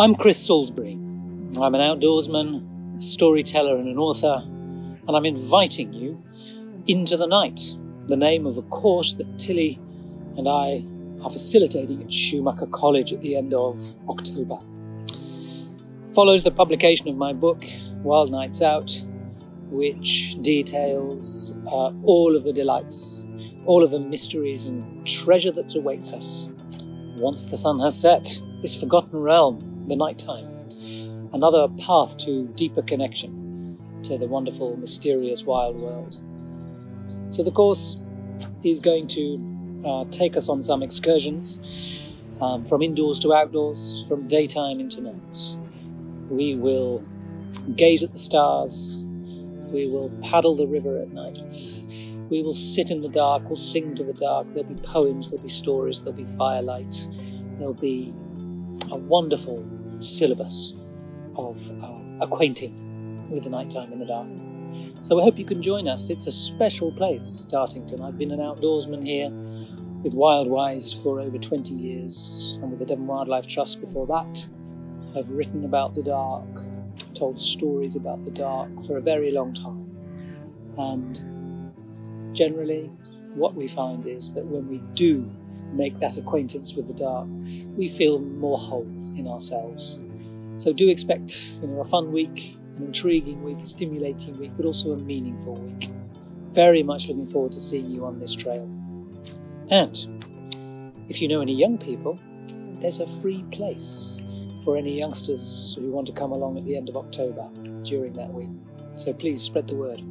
I'm Chris Salisbury. I'm an outdoorsman, storyteller, and an author, and I'm inviting you into the night, the name of a course that Tilley and I are facilitating at Schumacher College at the end of October. Follows the publication of my book, Wild Nights Out, which details uh, all of the delights, all of the mysteries and treasure that awaits us once the sun has set, this forgotten realm, the night time. another path to deeper connection to the wonderful, mysterious wild world. So the course is going to uh, take us on some excursions um, from indoors to outdoors, from daytime into night. We will gaze at the stars, we will paddle the river at night, we will sit in the dark, we'll sing to the dark. There'll be poems, there'll be stories, there'll be firelight, there'll be a wonderful syllabus of uh, acquainting with the nighttime in the dark. So I hope you can join us. It's a special place, Dartington. I've been an outdoorsman here with Wildwise for over 20 years and with the Devon Wildlife Trust before that. I've written about the dark, told stories about the dark for a very long time. And Generally, what we find is that when we do make that acquaintance with the dark, we feel more whole in ourselves. So do expect you know, a fun week, an intriguing week, a stimulating week, but also a meaningful week. Very much looking forward to seeing you on this trail. And if you know any young people, there's a free place for any youngsters who want to come along at the end of October during that week. So please spread the word.